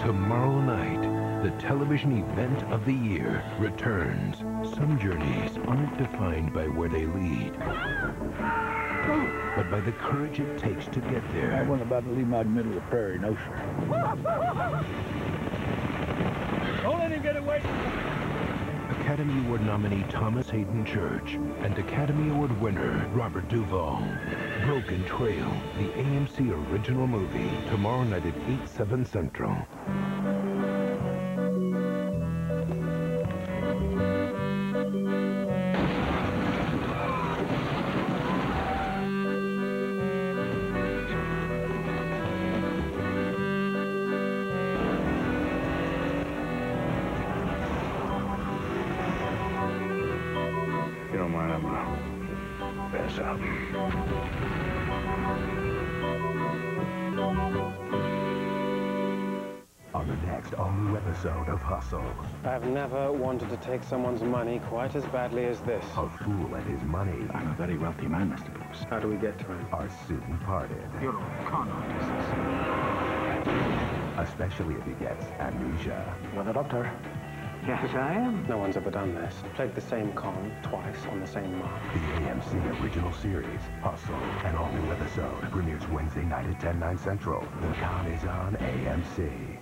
Tomorrow night, the television event of the year returns. Some journeys aren't defined by where they lead, but by the courage it takes to get there. I wasn't about to leave my middle of the prairie, no, sir. Don't let him get away. Academy Award nominee Thomas Haden Church and Academy Award winner Robert Duvall. Broken Trail, the AMC original movie, tomorrow night at 8, 7 Central. Don't mind, I'm gonna pass out. On the next all-new episode of Hustle, I've never wanted to take someone's money quite as badly as this. a fool and his money I'm a very wealthy man, Mr. Bruce. How do we get to him? are soon parted, You're a con artist. especially if he gets amnesia. You're the doctor. Yes, I am. No one's ever done this. Played the same con twice on the same mark. The AMC original series, Hustle, an all-new episode, premieres Wednesday night at 10, 9 central. The con is on AMC.